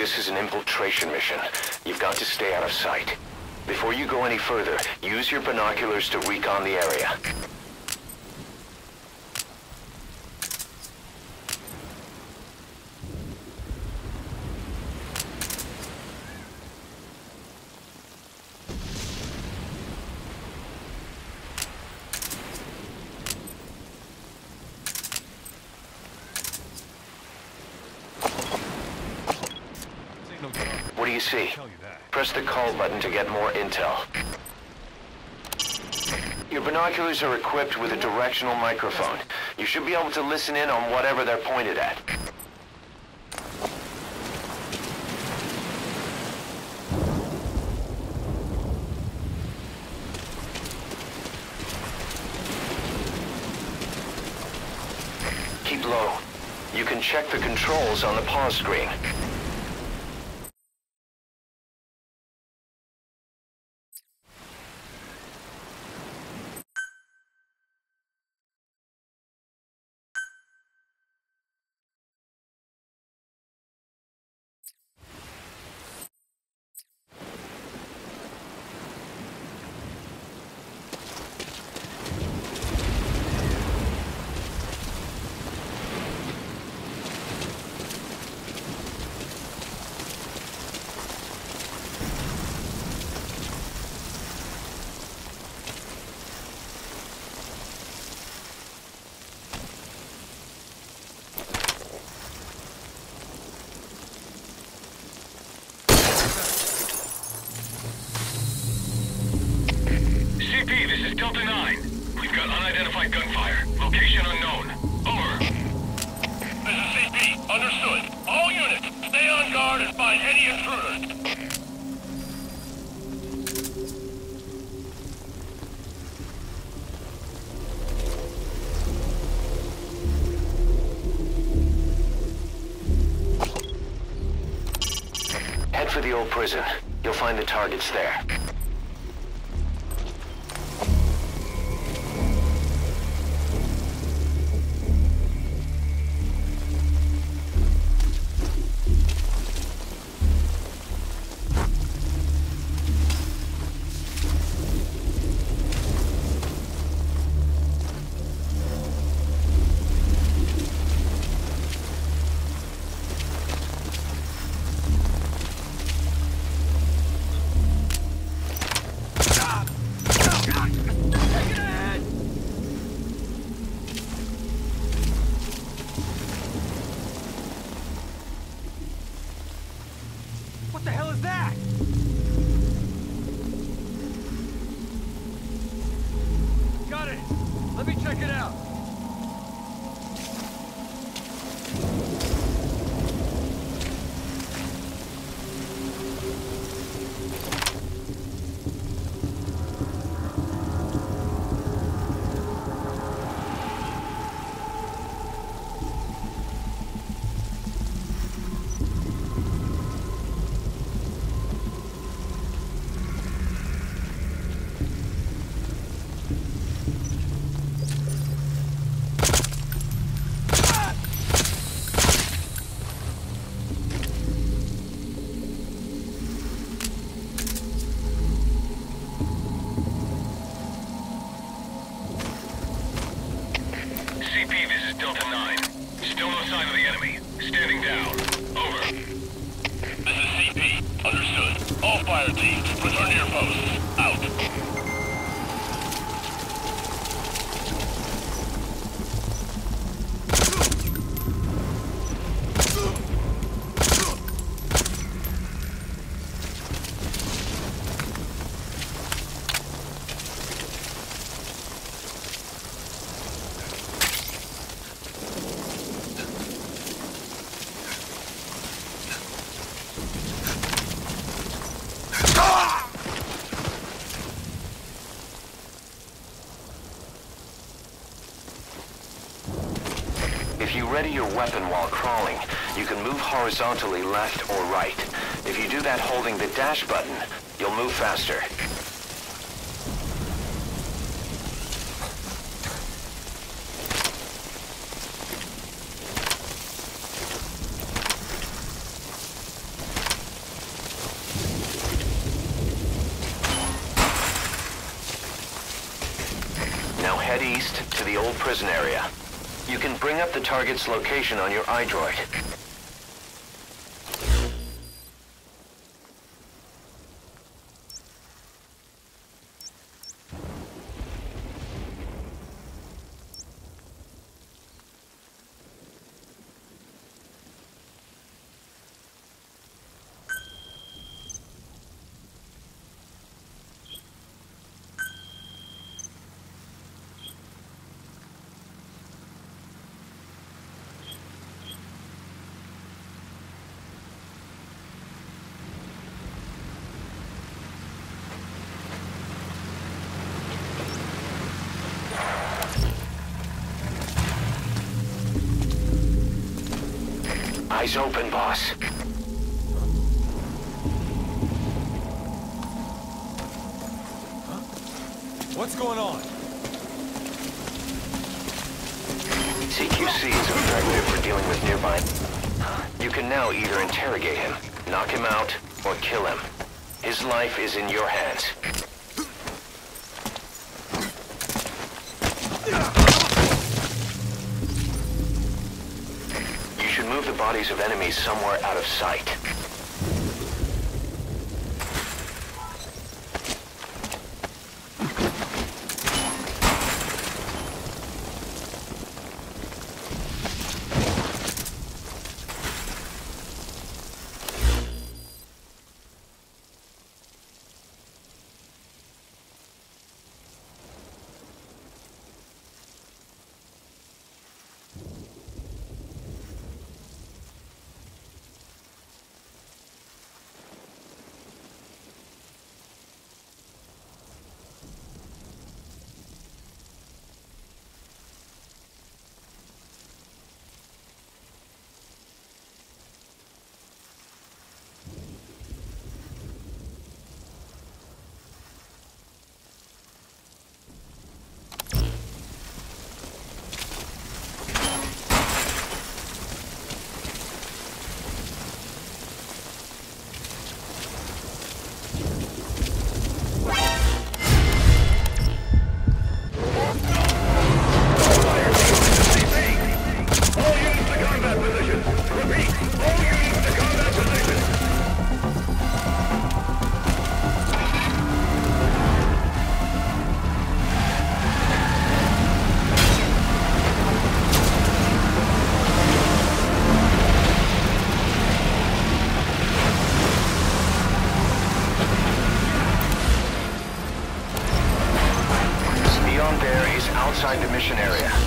This is an infiltration mission. You've got to stay out of sight. Before you go any further, use your binoculars to recon the area. What do you see? Press the call button to get more intel. Your binoculars are equipped with a directional microphone. You should be able to listen in on whatever they're pointed at. Keep low. You can check the controls on the pause screen. CP, this is Delta 9. We've got unidentified gunfire. Location unknown. Over. This is CP. Understood. All units, stay on guard and find any intruders. Head for the old prison. You'll find the targets there. Check it out. If you ready your weapon while crawling, you can move horizontally left or right. If you do that holding the dash button, you'll move faster. Now head east to the old prison area. You can bring up the target's location on your iDroid. Eyes open, boss. What's going on? CQC is effective for dealing with nearby. You can now either interrogate him, knock him out, or kill him. His life is in your hands. Move the bodies of enemies somewhere out of sight. outside the mission area.